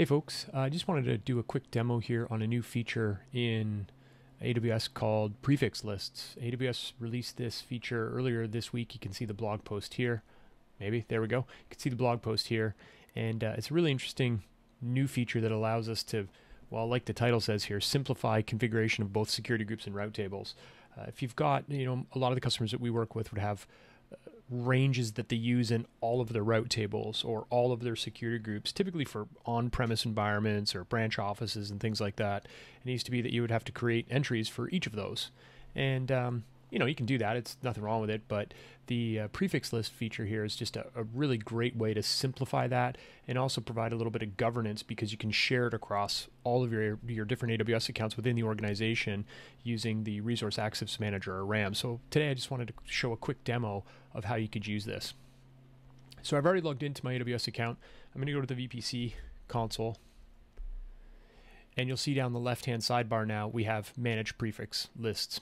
Hey folks, I uh, just wanted to do a quick demo here on a new feature in AWS called prefix lists. AWS released this feature earlier this week. You can see the blog post here. Maybe, there we go. You can see the blog post here. And uh, it's a really interesting new feature that allows us to, well, like the title says here, simplify configuration of both security groups and route tables. Uh, if you've got, you know, a lot of the customers that we work with would have ranges that they use in all of their route tables or all of their security groups, typically for on premise environments or branch offices and things like that. It needs to be that you would have to create entries for each of those. And um, you know, you can do that. It's nothing wrong with it. But the uh, prefix list feature here is just a, a, really great way to simplify that and also provide a little bit of governance because you can share it across all of your, your different AWS accounts within the organization using the Resource Access Manager or RAM. So today I just wanted to show a quick demo of how you could use this. So I've already logged into my AWS account. I'm going to go to the VPC console and you'll see down the left hand sidebar now we have manage prefix lists.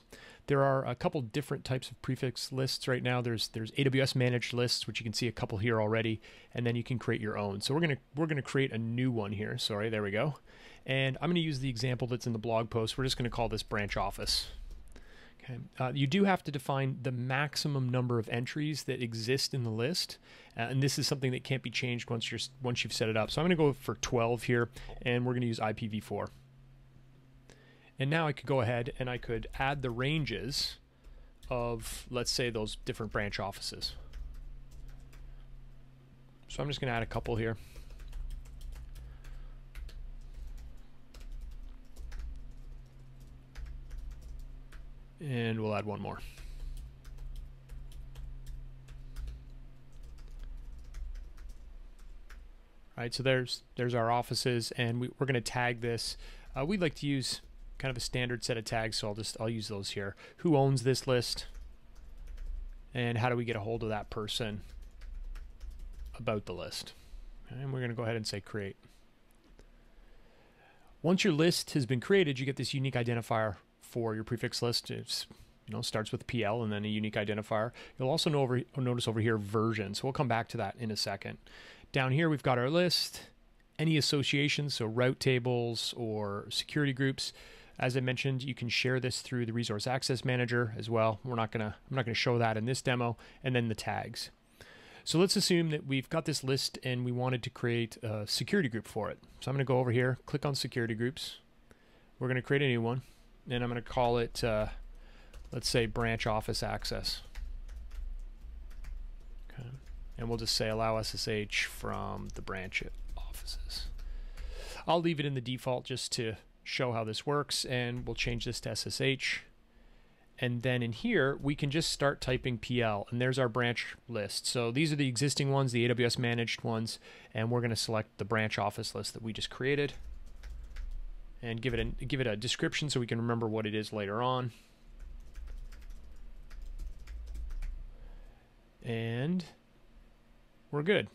There are a couple different types of prefix lists right now. There's there's AWS managed lists, which you can see a couple here already, and then you can create your own. So we're gonna we're gonna create a new one here. Sorry, there we go. And I'm gonna use the example that's in the blog post. We're just gonna call this branch office. Okay. Uh, you do have to define the maximum number of entries that exist in the list, uh, and this is something that can't be changed once you're once you've set it up. So I'm going to go for 12 here, and we're going to use IPv4. And now I could go ahead and I could add the ranges of, let's say, those different branch offices. So I'm just going to add a couple here. And we'll add one more. All right, so there's there's our offices, and we, are going to tag this. Uh, we'd like to use kind of a standard set of tags, so I'll just I'll use those here. Who owns this list? And how do we get a hold of that person about the list? And we're going to go ahead and say create. Once your list has been created, you get this unique identifier for your prefix list. It's you know starts with PL and then a unique identifier. You'll also over, notice over here version. So we'll come back to that in a second. Down here we've got our list, any associations, so route tables or security groups. As I mentioned, you can share this through the Resource Access Manager as well. We're not gonna I'm not gonna show that in this demo, and then the tags. So let's assume that we've got this list and we wanted to create a security group for it. So I'm going to go over here, click on security groups. We're going to create a new one and I'm going to call it, uh, let's say, branch office access. Okay. And we'll just say allow SSH from the branch offices. I'll leave it in the default just to show how this works, and we'll change this to SSH. And then in here, we can just start typing PL, and there's our branch list. So these are the existing ones, the AWS managed ones, and we're going to select the branch office list that we just created and give it a give it a description so we can remember what it is later on. And we're good.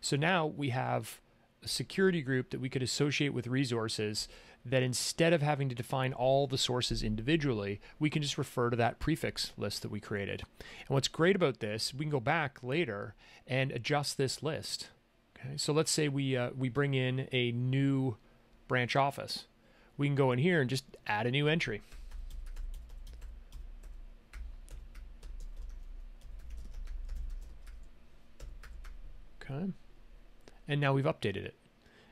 So now we have a security group that we could associate with resources that instead of having to define all the sources individually, we can just refer to that prefix list that we created. And what's great about this, we can go back later and adjust this list. Okay, so let's say we uh, we bring in a new branch office. We can go in here and just add a new entry. Okay. And now we've updated it.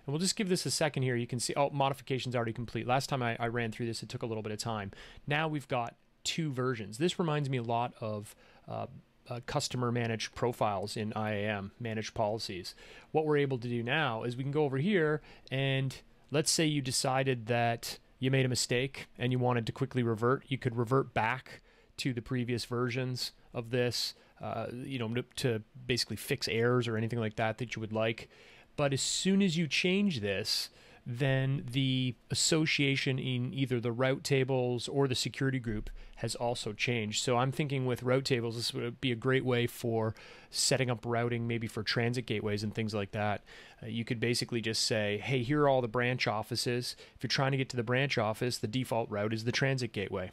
And we'll just give this a second here. You can see, oh, modification's already complete. Last time I, I ran through this, it took a little bit of time. Now we've got two versions. This reminds me a lot of uh, uh, customer managed profiles in IAM, managed policies. What we're able to do now is we can go over here and let's say you decided that you made a mistake and you wanted to quickly revert, you could revert back to the previous versions of this, uh, you know, to basically fix errors or anything like that that you would like. But as soon as you change this, then the association in either the route tables or the security group has also changed. So I'm thinking with route tables, this would be a great way for setting up routing, maybe for transit gateways and things like that. Uh, you could basically just say, hey, here are all the branch offices. If you're trying to get to the branch office, the default route is the transit gateway.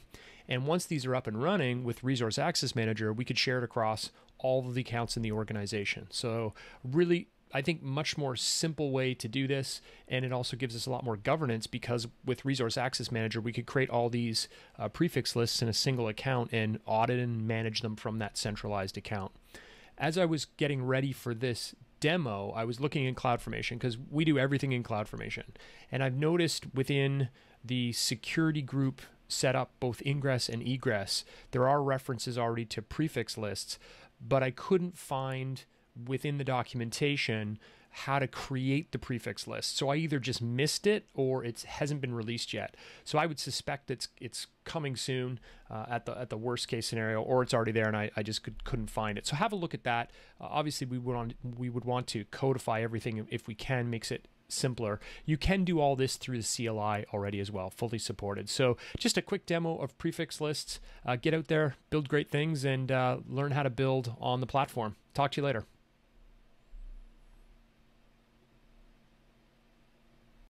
And once these are up and running with Resource Access Manager, we could share it across all of the accounts in the organization. So really I think, much more simple way to do this. And it also gives us a lot more governance because with Resource Access Manager, we could create all these uh, prefix lists in a single account and audit and manage them from that centralized account. As I was getting ready for this demo, I was looking in CloudFormation because we do everything in CloudFormation. And I've noticed within the security group setup, both ingress and egress, there are references already to prefix lists, but I couldn't find within the documentation how to create the prefix list. So I either just missed it or it hasn't been released yet. So I would suspect it's it's coming soon uh, at the at the worst case scenario, or it's already there and I, I just could, couldn't find it. So have a look at that. Uh, obviously, we would on we would want to codify everything if we can, makes it simpler. You can do all this through the CLI already as well, fully supported. So just a quick demo of prefix lists. Uh, get out there, build great things, and uh, learn how to build on the platform. Talk to you later.